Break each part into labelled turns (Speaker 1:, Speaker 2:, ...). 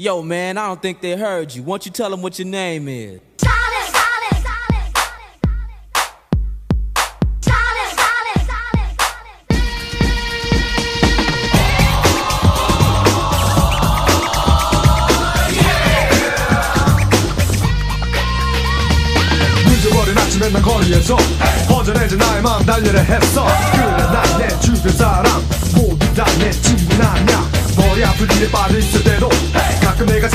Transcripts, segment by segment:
Speaker 1: Yo, man, I don't think they heard you. Won't you tell them what your name is?
Speaker 2: Solid, solid, solid, solid, solid,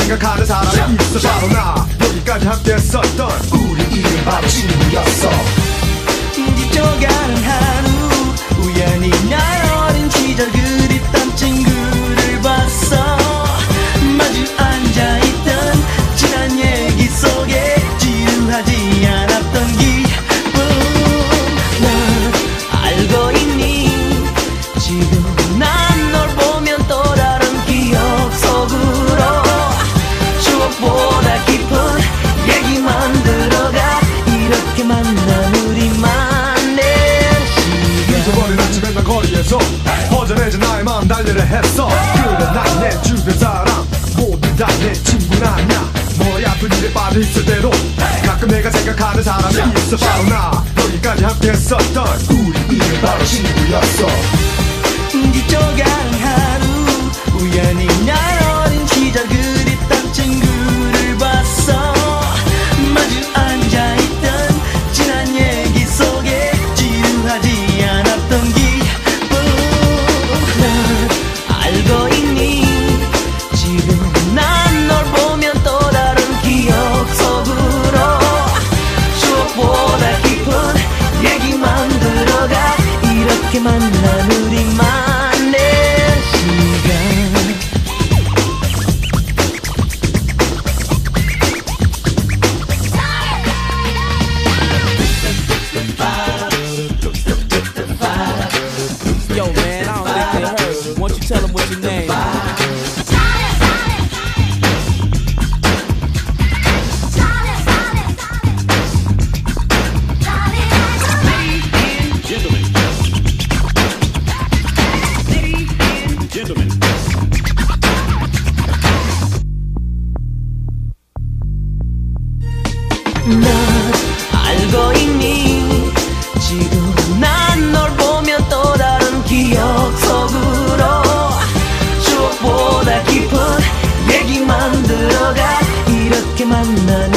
Speaker 3: 생각하는 사람이 있어 바로 나. 여기까지 함께 했었던 우리 이름 바로 친구였어
Speaker 4: 우리만의 시간.
Speaker 3: 잊어버린 아침에 난 거리에서 허전해진 나의 마음 달려라 했어. 그래 난내 주변 사람 모두 다 내 친구는 아냐. 머리 아픈 일에 빠져 있을 때도 가끔 내가 생각하는 사람이 있어. 바로 나 여기까지 함께 했었던 우리 이름 바로 친구였어.
Speaker 4: 뒤져가
Speaker 1: your name
Speaker 4: 만 들어